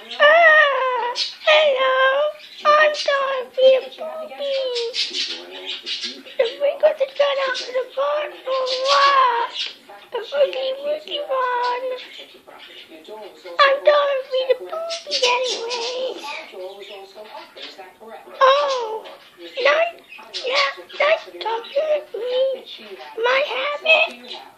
Ah, hello, I'm gonna be a puppy. If we go to turn out to the barn for a while, a boogie woogie one. I'm gonna be the puppy anyway. Oh, nice, yeah, nice talking with me. My habit.